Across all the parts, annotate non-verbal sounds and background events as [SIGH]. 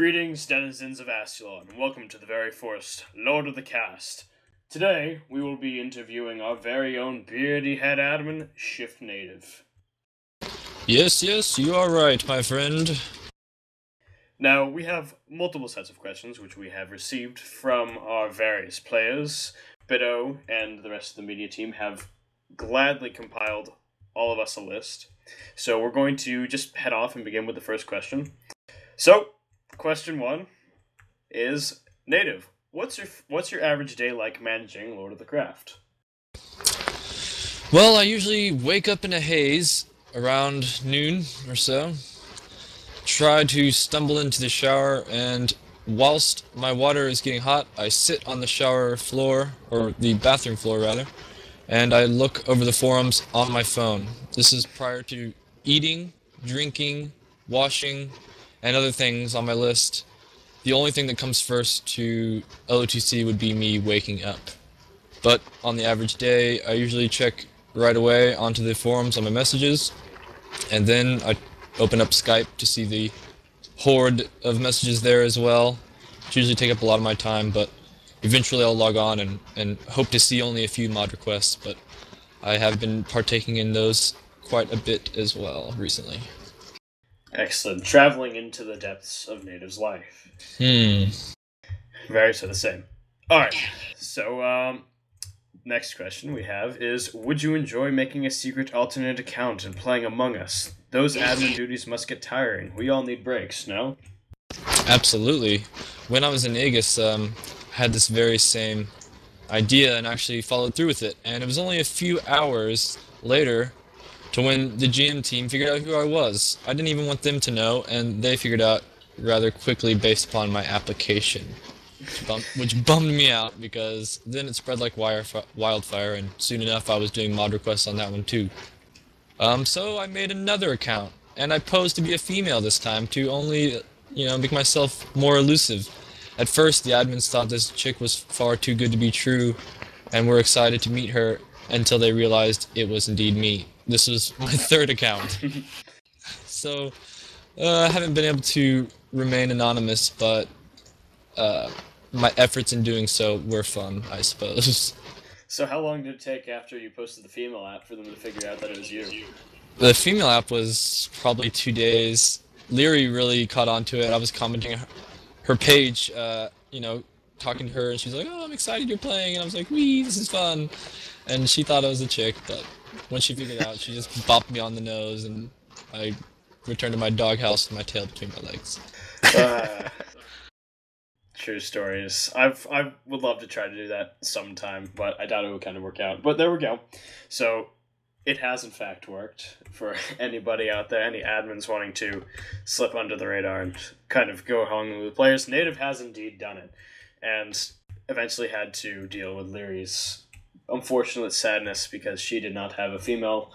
Greetings, denizens of Asulon, and welcome to the very first Lord of the Cast. Today, we will be interviewing our very own beardy head admin, Shiftnative. Yes, yes, you are right, my friend. Now, we have multiple sets of questions which we have received from our various players. Bido and the rest of the media team have gladly compiled all of us a list. So we're going to just head off and begin with the first question. So, question one is native. What's your what's your average day like managing Lord of the Craft? Well, I usually wake up in a haze around noon or so. Try to stumble into the shower, and whilst my water is getting hot, I sit on the shower floor, or the bathroom floor rather, and I look over the forums on my phone. This is prior to eating, drinking, washing, and other things on my list. The only thing that comes first to LOTC would be me waking up. But on the average day, I usually check right away onto the forums on my messages, and then I open up Skype to see the horde of messages there as well. Which usually take up a lot of my time, but eventually I'll log on and, and hope to see only a few mod requests, but I have been partaking in those quite a bit as well recently. Excellent. Traveling into the depths of Native's life. Hmm. Very so the same. Alright. So, um next question we have is Would you enjoy making a secret alternate account and playing Among Us? Those admin duties must get tiring. We all need breaks, no? Absolutely. When I was in Aegis, um, I had this very same idea and actually followed through with it. And it was only a few hours later to when the GM team figured out who I was. I didn't even want them to know, and they figured out rather quickly based upon my application, which, bum- which bummed me out because then it spread like wildfire, and soon enough I was doing mod requests on that one too. Um, so I made another account, and I posed to be a female this time to only, you know, make myself more elusive. At first, the admins thought this chick was far too good to be true, and were excited to meet her until they realized it was indeed me. This was my [LAUGHS] third account. so, uh, I haven't been able to remain anonymous, but uh, my efforts in doing so were fun, I suppose. [LAUGHS] So, how long did it take after you posted the female app for them to figure out that it was you? The female app was probably two days. Leary really caught on to it. I was commenting her page, uh, you know, talking to her, and she's like, "Oh, I'm excited you're playing," and I was like, "Wee, this is fun." And she thought I was a chick, but when she figured out, she just bopped me on the nose, and I returned to my doghouse with my tail between my legs. Uh, [LAUGHS] true stories. I've I would love to try to do that sometime, but I doubt it would kind of work out. But there we go. So it has in fact worked for [LAUGHS] anybody out there, any admins wanting to slip under the radar and kind of go hung with the players. Native has indeed done it, and eventually had to deal with Leary's unfortunate sadness because she did not have a female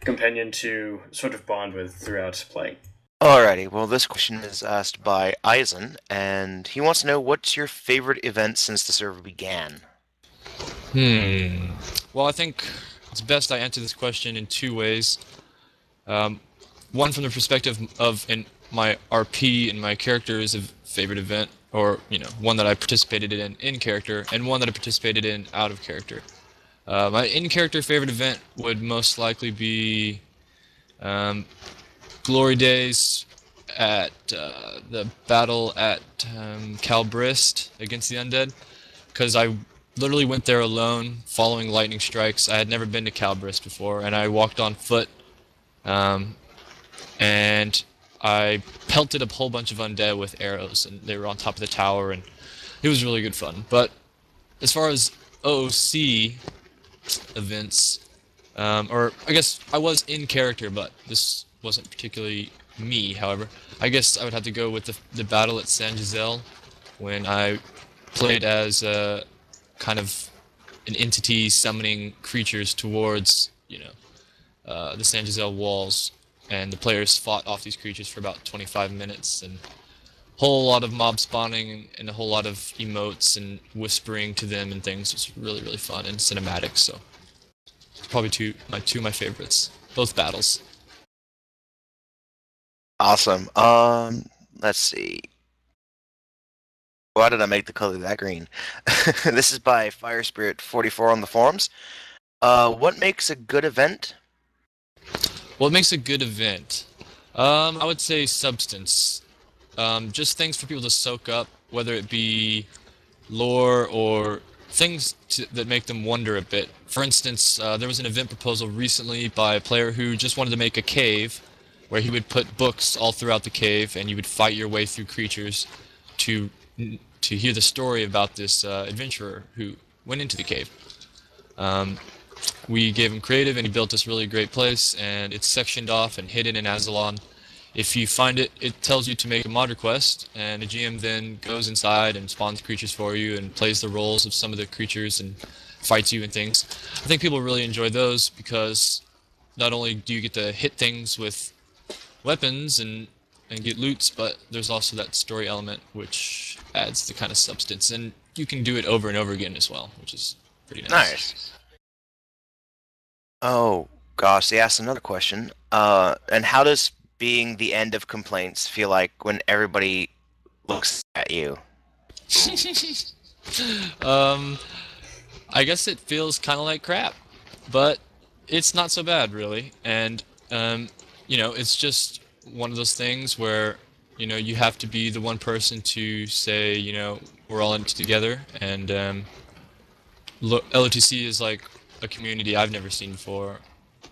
companion to sort of bond with throughout playing. Alrighty, well, this question is asked by Eisen, and he wants to know what's your favorite event since the server began? Hmm. Well, I think it's best I answer this question in two ways. Um, one from the perspective of in my RP and my character is a favorite event, or you know, one that I participated in in character, and one that I participated in out of character. Uh, my in-character favorite event would most likely be um, Glory Days at uh, the battle at um, Calbrist against the Undead, because I literally went there alone, following lightning strikes. I had never been to Calbrist before, and I walked on foot, um, and I pelted a whole bunch of undead with arrows, and they were on top of the tower, and it was really good fun. But as far as OOC events, um, or I guess I was in character, but this wasn't particularly me. However, I guess I would have to go with the the battle at San Giselle, when I played as a kind of an entity summoning creatures towards you know uh, the San Giselle walls, and the players fought off these creatures for about 25 minutes and whole lot of mob spawning and a whole lot of emotes and whispering to them and things. It's really really fun and cinematic. So probably two my two of my favorites, both battles. Awesome. Um, let's see. Why did I make the color that green? [LAUGHS] this is by Fire Spirit 44 on the forums. Uh, what makes a good event? What makes a good event? Um, I would say substance. Um, just things for people to soak up, whether it be lore or things to, that make them wonder a bit. For instance, uh, there was an event proposal recently by a player who just wanted to make a cave where he would put books all throughout the cave and you would fight your way through creatures to to hear the story about this uh, adventurer who went into the cave. Um, we gave him creative and he built this really great place and it's sectioned off and hidden in Asulon. If you find it, it tells you to make a mod request and the GM then goes inside and spawns creatures for you and plays the roles of some of the creatures and fights you and things. I think people really enjoy those because not only do you get to hit things with weapons and and get loots, but there's also that story element which adds the kind of substance, and you can do it over and over again as well, which is pretty nice. Nice. Oh gosh, they asked another question. Uh, and how does being the end of complaints feel like when everybody looks at you? [LAUGHS] um, I guess it feels kind of like crap, but it's not so bad really, and um, you know, it's just one of those things where you know you have to be the one person to say you know we're all in it together. And um, LOTC is like a community I've never seen before.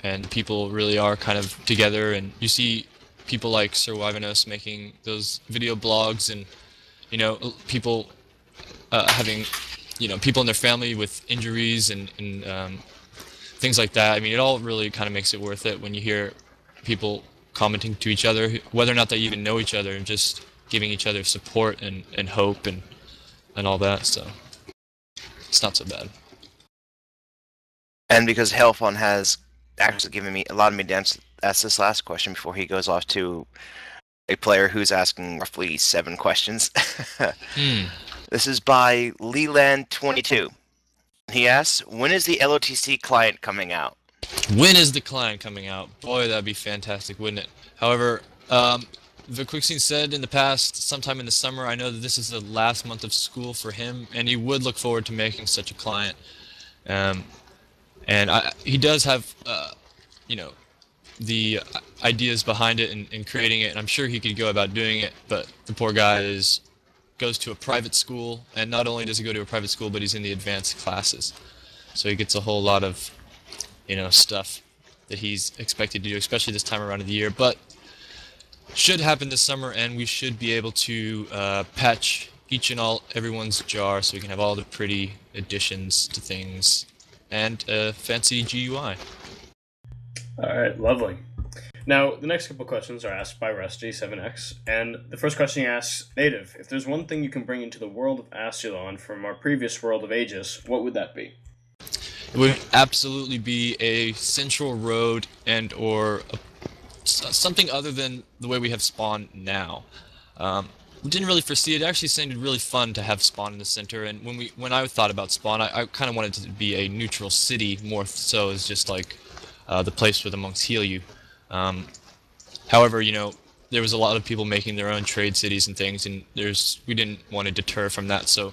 And people really are kind of together. And you see people like Sir Wyvanos making those video blogs and you know people uh, having you know people in their family with injuries and, and um, things like that I mean it all really kind of makes it worth it when you hear people commenting to each other, whether or not they even know each other, and just giving each other support and, and hope and and all that. So it's not so bad. And because Hellfon has actually given me a lot of me to ask this last question before he goes off to a player who's asking roughly seven questions. [LAUGHS] hmm. This is by Leland22. He asks, when is the LOTC client coming out? When is the client coming out? Boy, that'd be fantastic, wouldn't it? However, um, the Quickscene said in the past, sometime in the summer, I know that this is the last month of school for him, and he would look forward to making such a client. Um, and I, he does have, uh, you know, the ideas behind it and, and, creating it, and I'm sure he could go about doing it, but the poor guy is goes to a private school, and not only does he go to a private school, but he's in the advanced classes. So he gets a whole lot of you know, stuff that he's expected to do, especially this time around of the year. But should happen this summer, and we should be able to uh, patch each and all everyone's jar, so we can have all the pretty additions to things and a fancy GUI. All right, lovely. Now, the next couple questions are asked by Rusty7x, and the first question he asks Native, if there's one thing you can bring into the world of Asulon from our previous world of Aegis, what would that be? It would absolutely be a central road and or a, something other than the way we have spawn now. Um, didn't really foresee it. It actually sounded really fun to have spawn in the center. And when we when I thought about spawn, I, I kind of wanted to be a neutral city more so as just like uh, the place where the monks heal you. Um, however, you know there was a lot of people making their own trade cities and things, and there's we didn't want to deter from that, so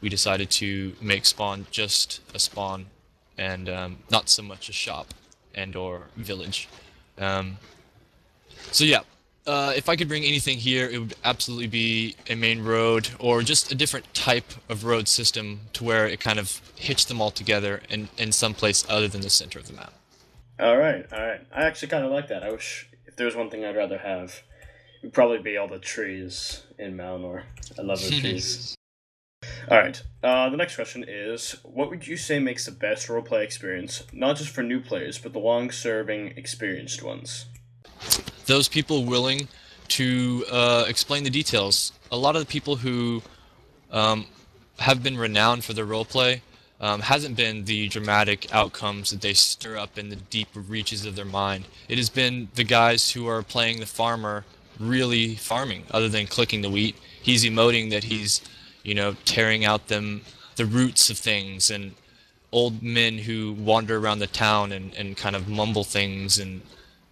we decided to make spawn just a spawn and um, not so much a shop and or village. Um, so yeah, uh, if I could bring anything here, it would absolutely be a main road or just a different type of road system to where it kind of hitched them all together in, in some place other than the center of the map. All right, all right. I actually kind of like that. I wish if there was one thing I'd rather have, it would probably be all the trees in Malinor. I love the trees. [LAUGHS] All right. Uh, the next question is What would you say makes the best roleplay experience, not just for new players, but the long serving, experienced ones? Those people willing to uh, explain the details. A lot of the people who um, have been renowned for their roleplay um, hasn't been the dramatic outcomes that they stir up in the deep reaches of their mind. It has been the guys who are playing the farmer really farming, other than clicking the wheat. He's emoting that he's you know, tearing out them the roots of things and old men who wander around the town and, and kind of mumble things and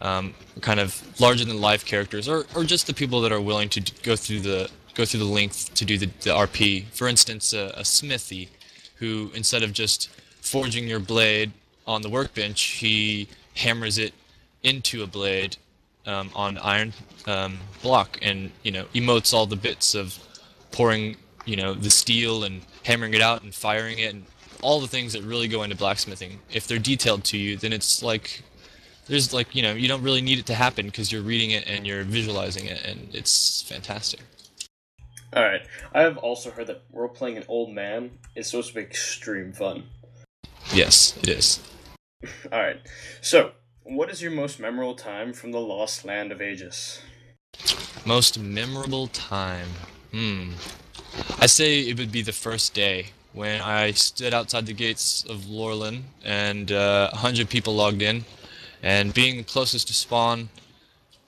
um, kind of larger than life characters or, or just the people that are willing to go through the go through the length to do the, the RP. For instance, a, a smithy, who instead of just forging your blade on the workbench, he hammers it into a blade um, on iron um, block, and you know emotes all the bits of pouring, you know, the steel and hammering it out and firing it, and all the things that really go into blacksmithing. If they're detailed to you, then it's like there's like you know you don't really need it to happen because you're reading it and you're visualizing it, and it's fantastic. All right, I have also heard that role playing an old man is supposed to be extreme fun. Yes, it is. [LAUGHS] All right, so what is your most memorable time from the Lost Land of Aegis? Most memorable time. Hmm. I say it would be the first day when I stood outside the gates of Laurelin and uh, a hundred people logged in, and being closest to spawn,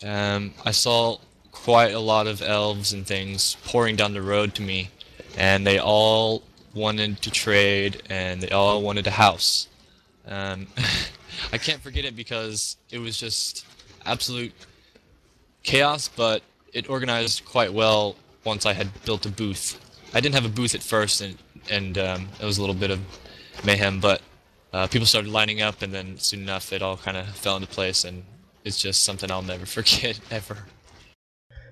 um, I saw quite a lot of elves and things pouring down the road to me, and they all wanted to trade and they all wanted a house. Um, [LAUGHS] I can't forget it because it was just absolute chaos, but it organized quite well once I had built a booth. I didn't have a booth at first, and and um, it was a little bit of mayhem, but uh, people started lining up, and then soon enough, it all kind of fell into place, and it's just something I'll never [LAUGHS] forget ever.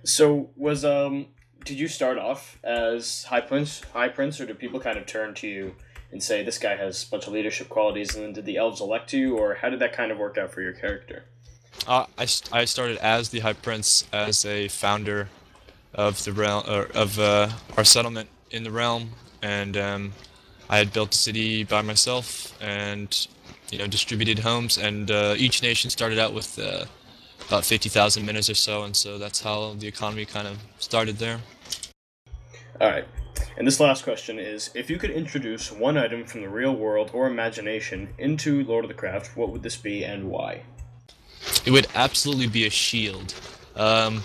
So was um did you start off as High Prince High Prince or did people kind of turn to you and say this guy has a bunch of leadership qualities and then did the elves elect you or how did that kind of work out for your character? Uh, I, I started as the High Prince as a founder of the realm or of uh, our settlement in the realm and um, I had built a city by myself and you know distributed homes and uh, each nation started out with uh, about 50,000 minutes or so, and so that's how the economy kind of started there. All right. And this last question is if you could introduce one item from the real world or imagination into Lord of the Craft, what would this be and why? It would absolutely be a shield. Um,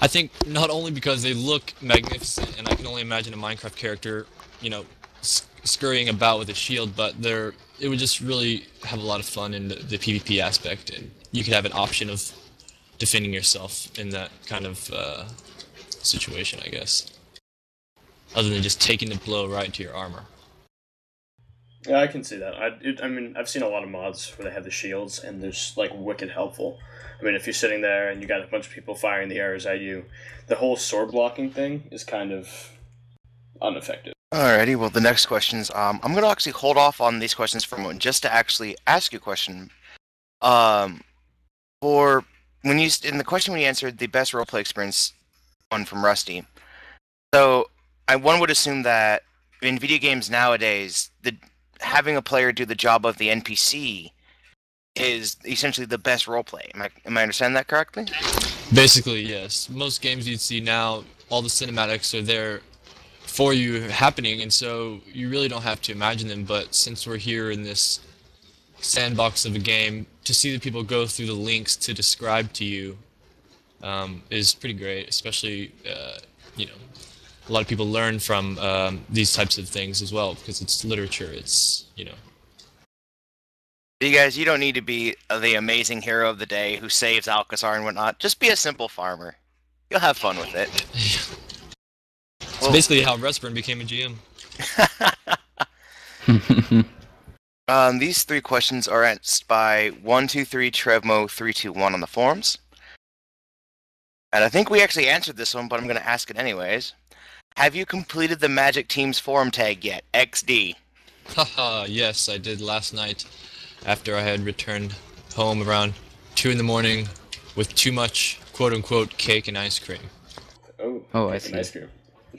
I think not only because they look magnificent, and I can only imagine a Minecraft character, you know, scurrying about with a shield, but they're it would just really have a lot of fun in the, the PvP aspect, and you could have an option of defending yourself in that kind of uh, situation, I guess. Other than just taking the blow right to your armor. Yeah, I can see that. I, it, I mean, I've seen a lot of mods where they have the shields, and they're like wicked helpful. I mean, if you're sitting there and you got a bunch of people firing the arrows at you, the whole sword blocking thing is kind of ineffective. Alrighty, well, the next questions. Um, I'm going to actually hold off on these questions for a moment just to actually ask you a question. Um, for when you in the question when you answered the best roleplay experience one from Rusty. So I one would assume that in video games nowadays, the having a player do the job of the NPC is essentially the best roleplay. Am I am I understanding that correctly? Basically, yes. Most games you'd see now, all the cinematics are there for you happening, and so you really don't have to imagine them. But since we're here in this sandbox of a game, to see the people go through the links to describe to you um, is pretty great. Especially, uh, you know, a lot of people learn from um, these types of things as well because it's literature. It's you know. You guys, you don't need to be the amazing hero of the day who saves Alcazar and whatnot. Just be a simple farmer. You'll have fun with it. [LAUGHS] It's well, basically how Rustburn became a GM. [LAUGHS] Um, these three questions are asked by 123 Trevmo 321 on the forums. And I think we actually answered this one, but I'm going to ask it anyways. Have you completed the Magic Team's forum tag yet? XD. Haha, yes, I did last night after I had returned home around 2 in the morning with too much quote unquote cake and ice cream. Oh, oh I see. Ice cream.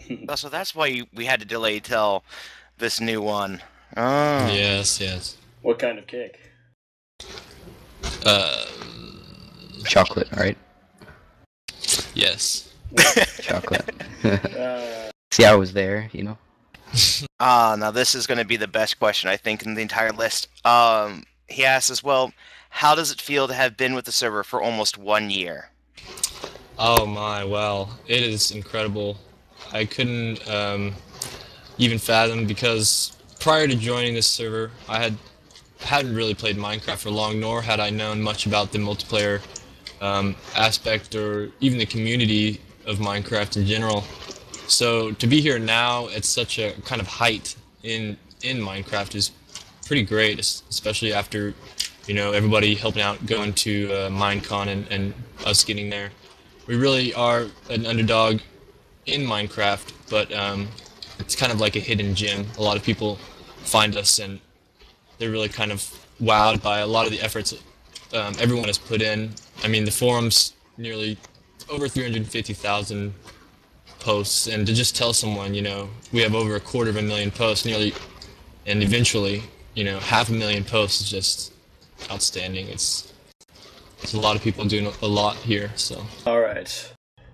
[LAUGHS] so that's why we had to delay till this new one. Oh. Yes, yes. What kind of cake? Uh, chocolate, right? Yes. [LAUGHS] chocolate. [LAUGHS] uh... See, I was there, you know. Ah, uh, now this is going to be the best question I think in the entire list. Um, he asks as well, how does it feel to have been with the server for almost one year? Oh my, well, it is incredible. I couldn't um, even fathom because prior to joining this server, I had hadn't really played Minecraft for long, nor had I known much about the multiplayer um, aspect or even the community of Minecraft in general. So to be here now at such a kind of height in in Minecraft is pretty great, especially after you know everybody helping out going to uh, Minecon and, and us getting there. We really are an underdog in Minecraft, but um, it's kind of like a hidden gem. A lot of people find us and they're really kind of wowed by a lot of the efforts um, everyone has put in. I mean, the forums nearly over 350,000 posts, and to just tell someone, you know, we have over a quarter of a million posts, nearly, and eventually, you know, half a million posts is just outstanding. It's it's a lot of people doing a lot here. So. All right.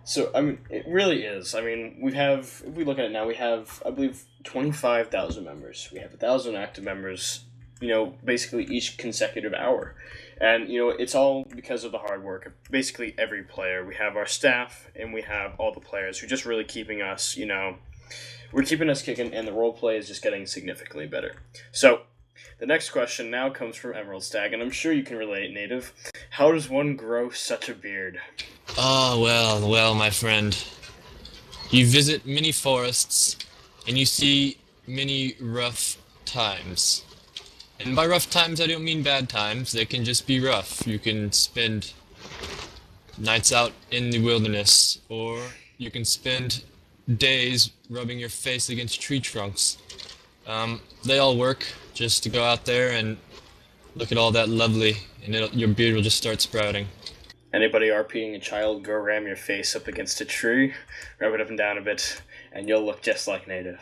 So I mean, it really is. I mean, we have if we look at it now, we have I believe twenty five thousand members. We have a thousand active members. You know, basically each consecutive hour. And, you know, it's all because of the hard work of basically every player. We have our staff and we have all the players who are just really keeping us, you know, we're keeping us kicking, and the role play is just getting significantly better. So, the next question now comes from Emerald Stag, and I'm sure you can relate, Native. How does one grow such a beard? Oh, well, well, my friend. You visit many forests, and you see many rough times. And by rough times, I don't mean bad times. They can just be rough. You can spend nights out in the wilderness, or you can spend days rubbing your face against tree trunks. Um, they all work just to go out there and look at all that lovely, and your beard will just start sprouting. Anybody RPing a child, go ram your face up against a tree, rub it up and down a bit, and you'll look just like native.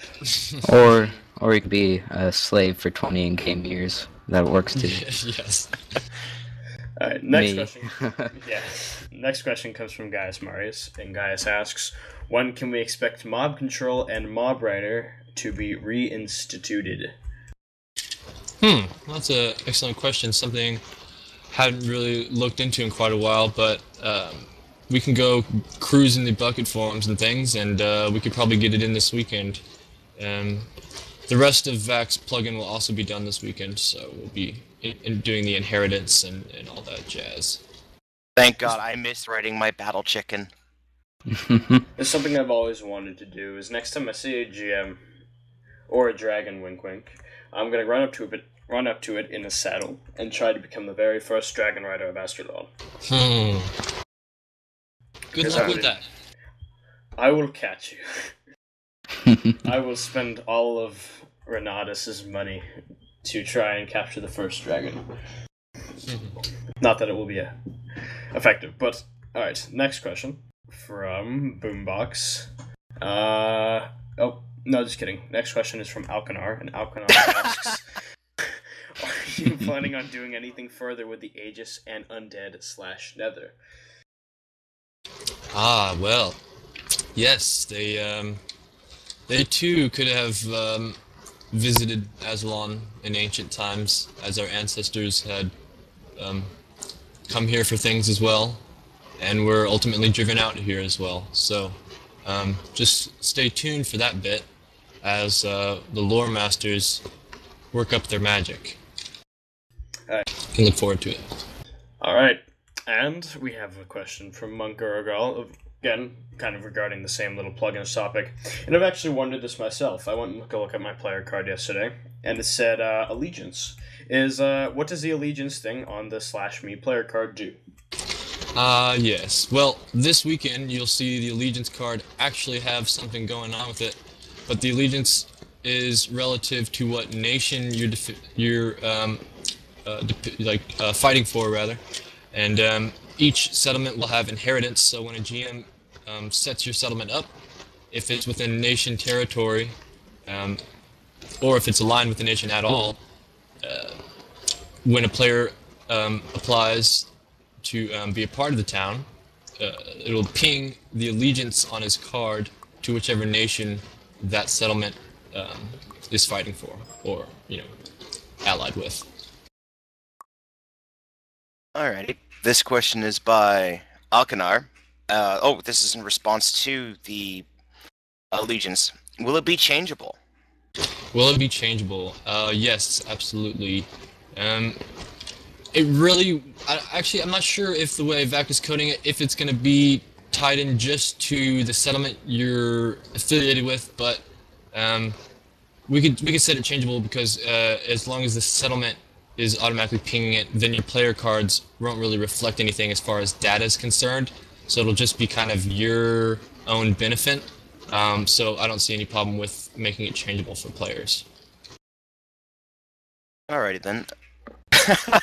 [LAUGHS] or or you could be a slave for 20 in-game years. That works too. [LAUGHS] yes. All right, next Me. question. [LAUGHS] yeah. Next question comes from Gaius Marius, and Gaius asks, "When can we expect mob control and mob rider to be reinstituted?" Hmm, that's an excellent question. Something I hadn't really looked into in quite a while, but um, we can go cruise in the Bukkit forums and things, and uh, we could probably get it in this weekend. Um, the rest of Vax plugin will also be done this weekend, so we'll be in, in doing the inheritance and, and all that jazz. Thank God, I miss writing my battle chicken. [LAUGHS] it's something I've always wanted to do. Is next time I see a GM or a dragon, wink wink, I'm gonna run up to it, run up to it in a saddle and try to become the very first dragon rider of Astralon. Hmm. Good luck with that. I will catch you. [LAUGHS] I will spend all of Renatus's money to try and capture the first dragon. Not that it will be a, effective, but all right. Next question from Boombox. Uh oh no, just kidding. Next question is from Alkanar, and Alkanar [LAUGHS] asks. Are you planning on doing anything further with the Aegis and Undead slash Nether? Ah, well, yes, they um, they too could have um, visited Asulon in ancient times, as our ancestors had um, come here for things as well, and were ultimately driven out here as well. So, um, just stay tuned for that bit as uh, the lore masters work up their magic. All right. Can look forward to it. All right. And we have a question from Monk Gurgal, again, kind of regarding the same little plugins topic. And I've actually wondered this myself. I went and took a look at my player card yesterday, and it said uh, Allegiance. Is uh, what does the Allegiance thing on the slash me player card do? Uh, yes. Well, this weekend you'll see the Allegiance card actually have something going on with it, but the Allegiance is relative to what nation you're you're um, uh, like uh, fighting for rather and um, each settlement will have inheritance. So when a GM um, sets your settlement up, if it's within nation territory, um, or if it's aligned with the nation at all, uh, when a player um, applies to um, be a part of the town, uh, it'll ping the allegiance on his card to whichever nation that settlement um, is fighting for, or you know, allied with. Alrighty. This question is by Alkanar. Uh, oh, this is in response to the allegiance. Will it be changeable? Will it be changeable? Uh, yes, absolutely. Um, it really, I, actually, I'm not sure if the way Vac is coding it, if it's going to be tied in just to the settlement you're affiliated with, but um, we could we could set it changeable because uh, as long as the settlement is automatically pinging it, then your player cards won't really reflect anything as far as data is concerned. So it'll just be kind of your own benefit. Um, so I don't see any problem with making it changeable for players. Alrighty then. [LAUGHS]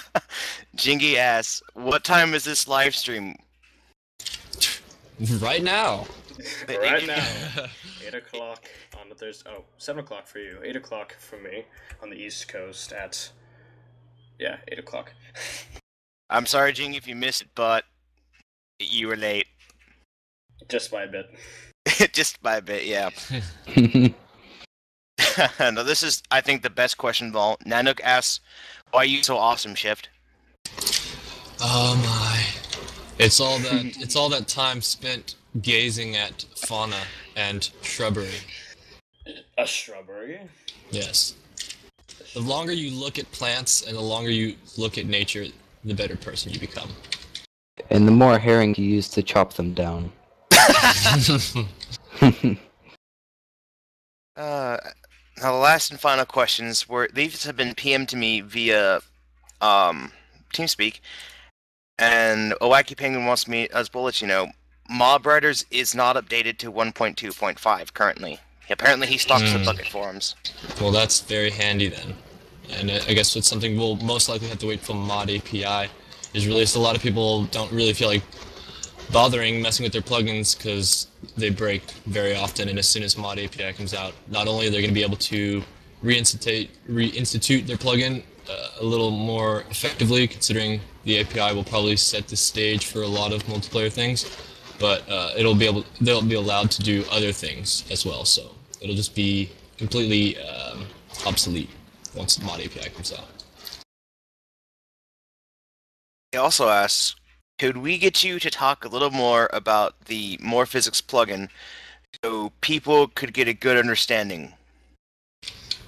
Jingy asks, "What time is this live stream?" [LAUGHS] Right now. right now, [LAUGHS] eight o'clock on the Thursday. Oh, seven o'clock for you. Eight o'clock for me on the East Coast at yeah, eight o'clock. [LAUGHS] I'm sorry, Jing, if you missed it, but you were late. Just by a bit. Just by a bit, yeah. no, this is, I think, the best question of all. Nanook asks, "Why are you so awesome, Shift?" My! It's all [LAUGHS] that it's all that time spent gazing at fauna and shrubbery. A shrubbery. Yes. The longer you look at plants and the longer you look at nature, the better person you become. and the more herring you use to chop them down. [LAUGHS] [LAUGHS] Uh, now the last and final questions were these have been PM'd to me via um, TeamSpeak, and Owaki Penguin wants me as let you know, Mob Riders is not updated to 1.2.5 currently. Apparently, he stalks the Hmm. Bukkit forums. well, that's very handy then. And uh, I guess it's something we'll most likely have to wait for Mod API is released. A lot of people don't really feel like bothering messing with their plugins because they break very often. And as soon as Mod API comes out, not only are they going to be able to reinstitute reinstitute their plugin uh, a little more effectively, considering the API will probably set the stage for a lot of multiplayer things, but uh, it'll be able they'll be allowed to do other things as well. So it'll just be completely um, obsolete once the Mod API comes out. He also asks, could we get you to talk a little more about the More Physics plugin so people could get a good understanding?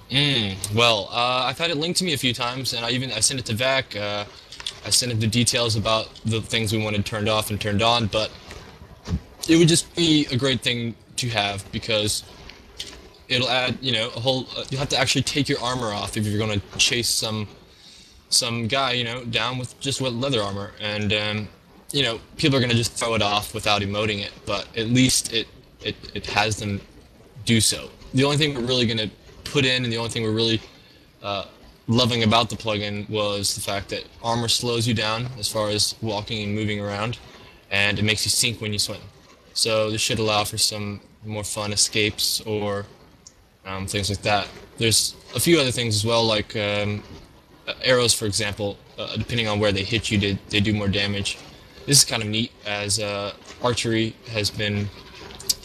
Mm, well, uh, I've had it linked to me a few times, and I even I sent it to Vac. Uh, I sent him the details about the things we wanted turned off and turned on, but it would just be a great thing to have because it'll add, you know, a whole. Uh, you'll have to actually take your armor off if you're going to chase some some guy, you know, down with just with leather armor, and um, you know, people are going to just throw it off without emoting it, but at least it it it has them do so. The only thing we're really going to put in, and the only thing we're really uh, loving about the plugin was the fact that armor slows you down as far as walking and moving around, and it makes you sink when you swim. So this should allow for some more fun escapes or um, things like that. There's a few other things as well, like um, arrows, for example. Uh, depending on where they hit you, they, they do more damage. This is kind of neat, as uh, archery has been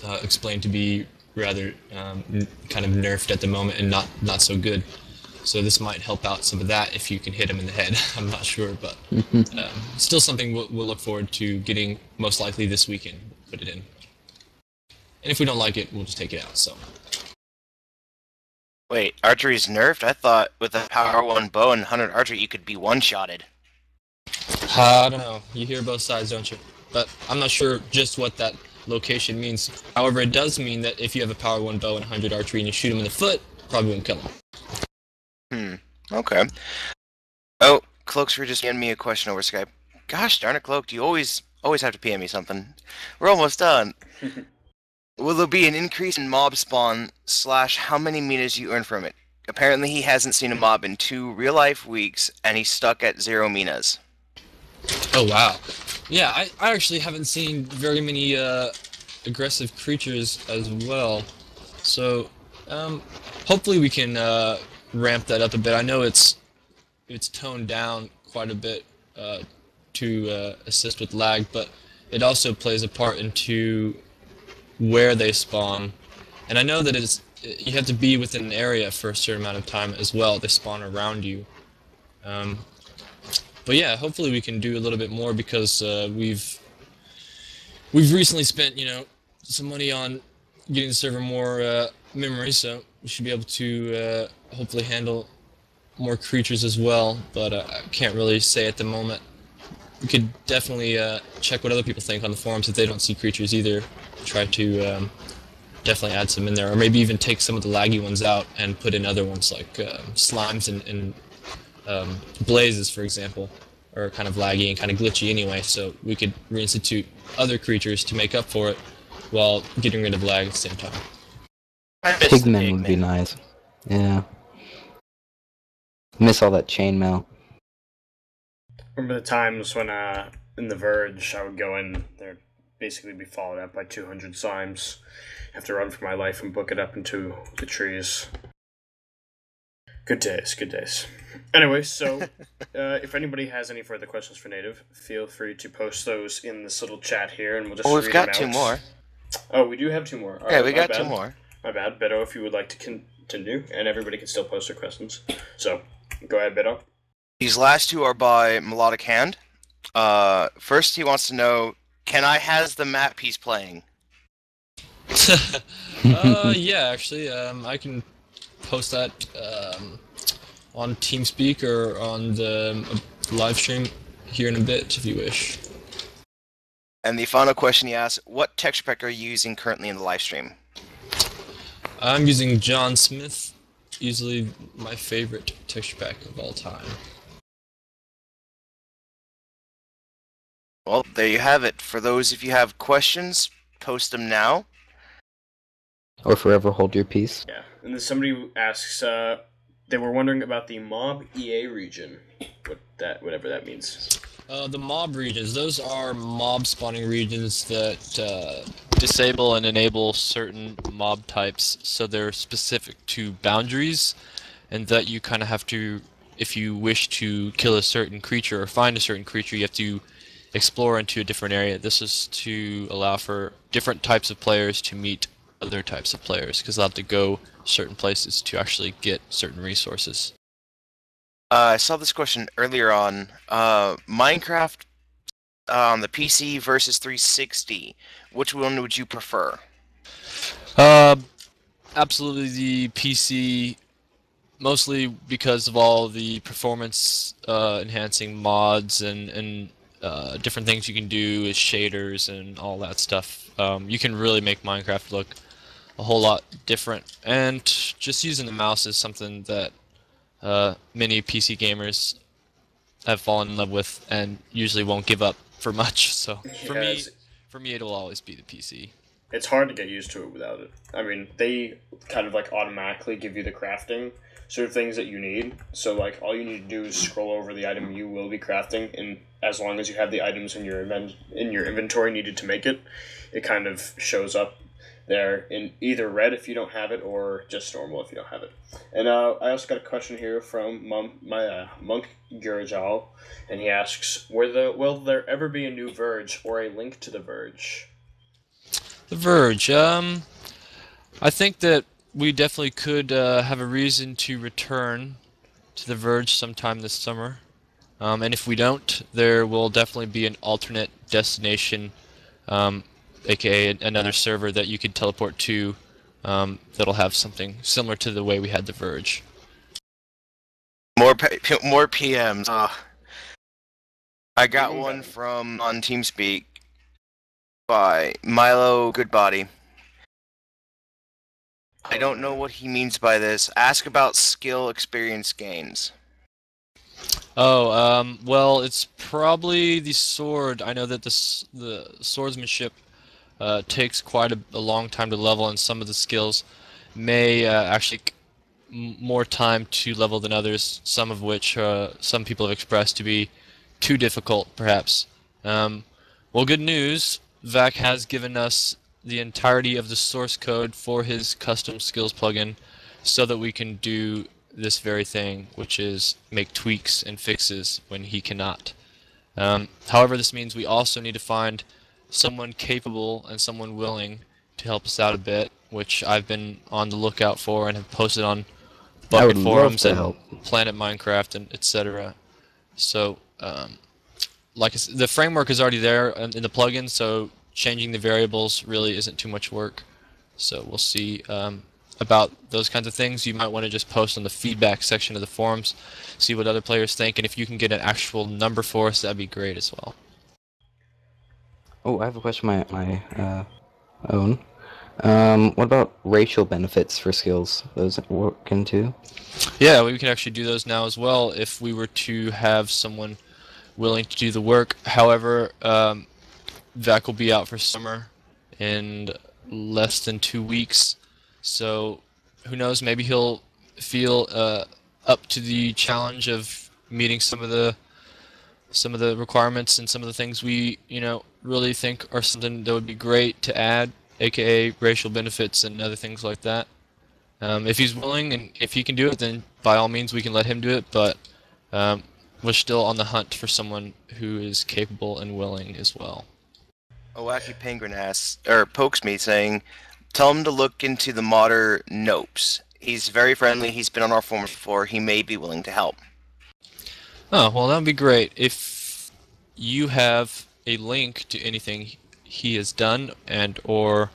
uh, explained to be rather um, kind of nerfed at the moment and not not so good. So this might help out some of that if you can hit him in the head. [LAUGHS] I'm not sure, but [LAUGHS] um, still something we'll, we'll look forward to getting most likely this weekend. Put it in, and if we don't like it, we'll just take it out. So Wait, archery's nerfed? I thought with a power one bow and 100 archery, you could be one-shotted. I don't know. You hear both sides, don't you? But I'm not sure just what that location means. However, it does mean that if you have a power one bow and 100 archery and you shoot him in the foot, probably won't kill him. Hmm. Okay. Oh, Cloaks were just getting me a question over Skype. Gosh darn it, Cloak, you always always have to PM me something. We're almost done. [LAUGHS] Will there be an increase in mob spawn slash how many minas you earn from it? Apparently he hasn't seen a mob in two real life weeks and he's stuck at zero minas. Oh wow. Yeah, I, I actually haven't seen very many uh, aggressive creatures as well. So um, hopefully we can uh, ramp that up a bit. I know it's it's toned down quite a bit uh, to uh, assist with lag, but it also plays a part into where they spawn. And I know that it's you have to be within an area for a certain amount of time as well. They spawn around you. Um, but yeah, hopefully we can do a little bit more because uh, we've we've recently spent you know some money on getting the server more uh, memory, so we should be able to uh, hopefully handle more creatures as well. But uh, I can't really say at the moment. we could definitely uh, check what other people think on the forums if they don't see creatures either. Try to um, definitely add some in there, or maybe even take some of the laggy ones out and put in other ones like uh, slimes and, and um, blazes, for example, are kind of laggy and kind of glitchy anyway. So we could reinstitute other creatures to make up for it while getting rid of lag at the same time. I miss Pigmen would be nice. Yeah. Miss all that chainmail. Remember the times when uh in the Verge I would go in there'd basically be followed up by two hundred slimes. Have to run for my life and book it up into the trees. Good days, good days. Anyway, so [LAUGHS] uh, if anybody has any further questions for Native, feel free to post those in this little chat here, and we'll just. Well, we've read got them two more. Oh, we do have two more. All Yeah, right, we my got two more. My bad, Beto. If you would like to continue, and everybody can still post their questions. So, go ahead, Beto. These last two are by Melodic Hand. Uh, first, he wants to know, can I has the map he's playing? [LAUGHS] uh, yeah, actually, um, I can post that um, on TeamSpeak or on the um, live stream here in a bit if you wish. And the final question he asks, what texture pack are you using currently in the live stream? I'm using John Smith, easily my favorite texture pack of all time. Well, there you have it. For those if you have questions, post them now. Or forever hold your peace. Yeah, and then somebody asks. Uh, they were wondering about the Mob EA region. What that, whatever that means. Uh, the mob regions, those are mob spawning regions that uh, disable and enable certain mob types, so they're specific to boundaries, and that you kind of have to, if you wish to kill a certain creature or find a certain creature, you have to explore into a different area. This is to allow for different types of players to meet other types of players, because they'll have to go certain places to actually get certain resources. Uh, I saw this question earlier on uh, Minecraft uh, on the PC versus 360. Which one would you prefer? Uh, absolutely the PC, mostly because of all the performance uh, enhancing mods and and uh, different things you can do with shaders and all that stuff. Um, you can really make Minecraft look a whole lot different. And just using the mouse is something that uh, many PC gamers have fallen in love with and usually won't give up for much. [LAUGHS] So for Yeah, me, it's- for me, it'll always be the PC. it's hard to get used to it without it. I mean, they kind of like automatically give you the crafting sort of things that you need. So like all you need to do is scroll over the item you will be crafting, and as long as you have the items in your in your inventory needed to make it, it kind of shows up there in either red if you don't have it or just normal if you don't have it. And uh, I also got a question here from Mum, my uh, monk Gurajal, and he asks, "Will the will there ever be a new Verge or a link to the Verge?" The Verge. Um, I think that we definitely could uh, have a reason to return to the Verge sometime this summer. Um, and if we don't, there will definitely be an alternate destination, um, aka another server that you could teleport to. Um, that'll have something similar to the way we had the Verge. More P- P- more PMs. Uh, I got Even one from on TeamSpeak by Milo Goodbody. I don't know what he means by this. Ask about skill experience gains. Oh, um, well, it's probably the sword. I know that this the swordsmanship uh, takes quite a, a long time to level, and some of the skills may uh, actually more time to level than others. Some of which uh, some people have expressed to be too difficult, perhaps. Um, well, good news. Vac has given us the entirety of the source code for his custom skills plugin, so that we can do this very thing, which is make tweaks and fixes when he cannot. Um, however, this means we also need to find someone capable and someone willing to help us out a bit, which I've been on the lookout for and have posted on Bukkit forums and help. Planet Minecraft and etc. So, um, like I s the framework is already there in in the plugin, so changing the variables really isn't too much work. So we'll see. Um, about those kinds of things, you might want to just post on the feedback section of the forums, see what other players think, and if you can get an actual number for us, that'd be great as well. Oh, I have a question my my uh, own. Um, what about racial benefits for skills? Those work into? Yeah, we can actually do those now as well if we were to have someone willing to do the work. However, um, Vac will be out for summer in less than two weeks, so who knows? Maybe he'll feel uh, up to the challenge of meeting some of the some of the requirements and some of the things we you know really think are something that would be great to add, aka racial benefits and other things like that. Um, if he's willing and if he can do it, then by all means we can let him do it. But um, we're still on the hunt for someone who is capable and willing as well. A wacky penguin asks or pokes me, saying, "Tell him to look into the modder Nopes. He's very friendly. He's been on our forums before. He may be willing to help." Oh well, that would be great if you have a link to anything he has done and or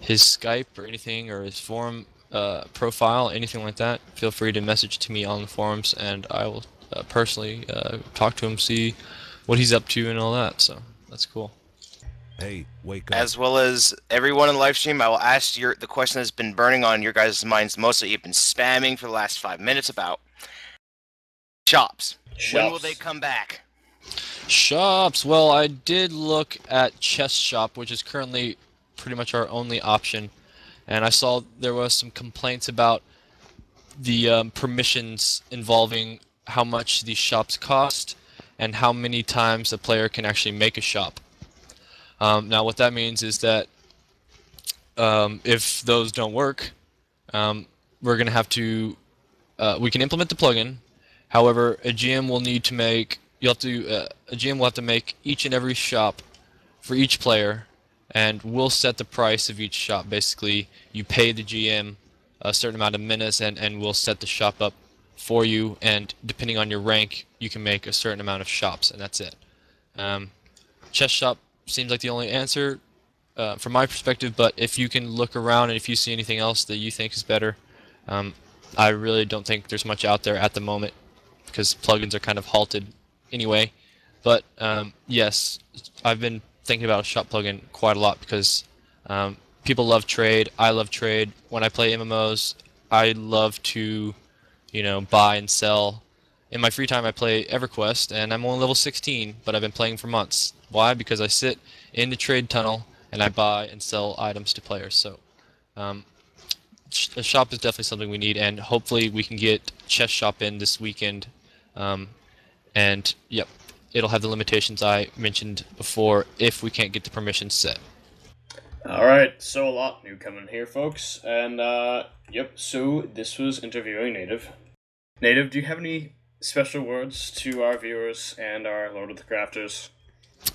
his Skype or anything or his forum uh, profile, anything like that. Feel free to message to me on the forums, and I will uh, personally uh, talk to him, see what he's up to, and all that. So that's cool. Hey, wake up. As well as everyone in the live stream, I will ask your the question that's been burning on your guys' minds mostly. you've been spamming for the last five minutes about shops. When will they come back? Shops. Well, I did look at ChestShop, which is currently pretty much our only option, and I saw there was some complaints about the um, permissions involving how much these shops cost and how many times a player can actually make a shop. Um, now, what that means is that um, if those don't work, um, we're going to have to. Uh, we can implement the plugin. However, a GM will need to make. You'll have to. Uh, a GM will have to make each and every shop for each player, and we'll set the price of each shop. Basically, you pay the GM a certain amount of minutes, and and we'll set the shop up for you. And depending on your rank, you can make a certain amount of shops, and that's it. Um, ChestShop seems like the only answer uh, from my perspective. But if you can look around and if you see anything else that you think is better, um, I really don't think there's much out there at the moment because plugins are kind of halted anyway. But um, yes, I've been thinking about a shop plugin quite a lot because um, people love trade. I love trade. When I play MMOs, I love to, you know, buy and sell. In my free time, I play EverQuest, and I'm only level 16, but I've been playing for months. Why? Because I sit in the trade tunnel and I buy and sell items to players. So, um, a shop is definitely something we need, and hopefully we can get ChestShop in this weekend. Um, and yep, it'll have the limitations I mentioned before if we can't get the permissions set. All right, so a lot new coming here, folks, and uh, yep. So this was interviewing Native. Native, do you have any special words to our viewers and our Lord of the Crafters?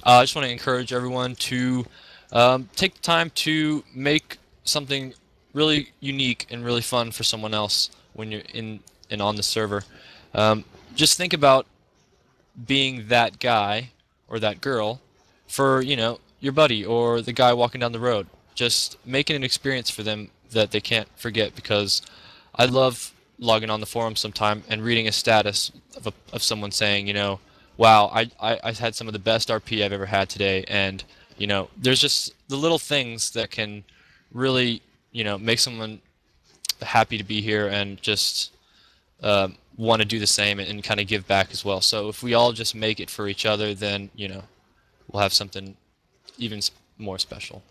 Uh, I just want to encourage everyone to um, take the time to make something really unique and really fun for someone else when you're in and on the server. Um, just think about being that guy or that girl for you know your buddy or the guy walking down the road. Just making an experience for them that they can't forget because I love logging on the forum sometime and reading a status of, a, of someone saying, you know, wow, I, I, I had some of the best RP I've ever had today. And, you know, there's just the little things that can really, you know, make someone happy to be here and just uh, want to do the same and, and kind of give back as well. So if we all just make it for each other, then, you know, we'll have something even more special.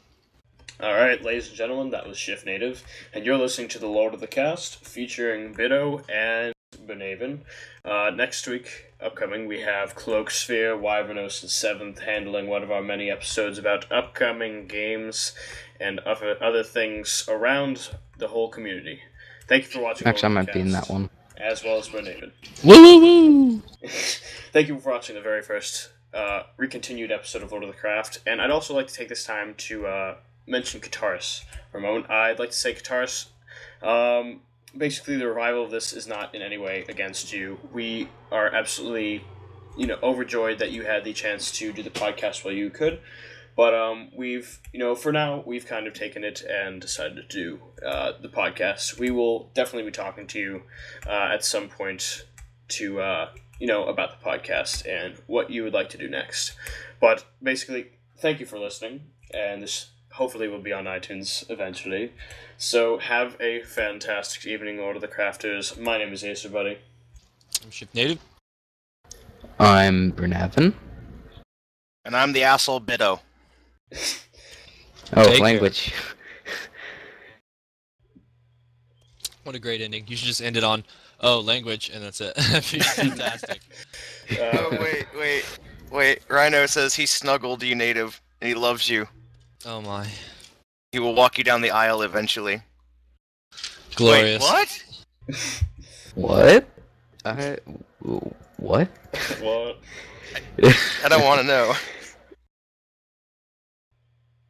All right, ladies and gentlemen, that was Shiftnative, and you're listening to the Lord of the Cast featuring Bido and Benaven. Uh, next week, upcoming, we have Cloak Sphere, Wyvernos, and Seventh handling one of our many episodes about upcoming games and other other things around the whole community. Thank you for watching. Actually, I Lord of might be in that one. As well as Benaven. Woo woo woo! Thank you for watching the very first uh, recontinued episode of Lord of the Craft, and I'd also like to take this time to uh, mention Kataris for a moment. I'd like to say Kataris. Um, basically, the revival of this is not in any way against you. We are absolutely, you know, overjoyed that you had the chance to do the podcast while you could. But um, we've you know for now we've kind of taken it and decided to do uh, the podcast. We will definitely be talking to you uh, at some point to uh, you know about the podcast and what you would like to do next. But basically, thank you for listening, and this hopefully will be on iTunes eventually. So have a fantastic evening, Lord of the Crafters. My name is Acer Buddy. I'm Shiftnative. I'm Bernavin. And I'm the asshole Bido. Oh, Take care. language. What a great ending. You should just end it on, oh, language, and that's it. [LAUGHS] Fantastic. oh [LAUGHS] wait, wait, wait. Rhino says he snuggled you, native, and he loves you. Oh my. He will walk you down the aisle eventually. Glorious. Wait, what? [LAUGHS] What? I. What? what? I don't want to know.